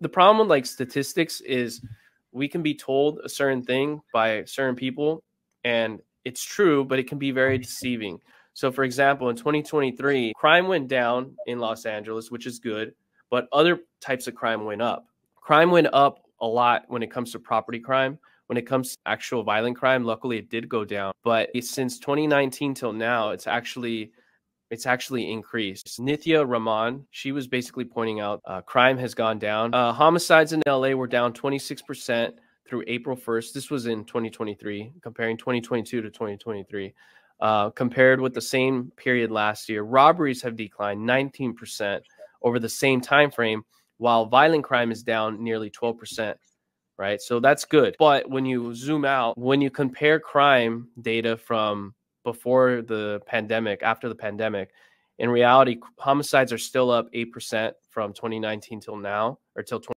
The problem with like statistics is we can be told a certain thing by certain people and it's true, but it can be very deceiving. So, for example, in 2023, crime went down in Los Angeles, which is good, but other types of crime went up. Crime went up a lot when it comes to property crime. When it comes to actual violent crime, luckily it did go down. But since 2019 till now, it's actually it's actually increased. Nithya Raman, she was basically pointing out uh, crime has gone down. Uh, homicides in LA were down 26% through April 1st. This was in 2023, comparing 2022 to 2023. Uh, compared with the same period last year, robberies have declined 19% over the same time frame, while violent crime is down nearly 12%. Right, so that's good. But when you zoom out, when you compare crime data from before the pandemic, after the pandemic, in reality, homicides are still up 8% from 2019 till now, or till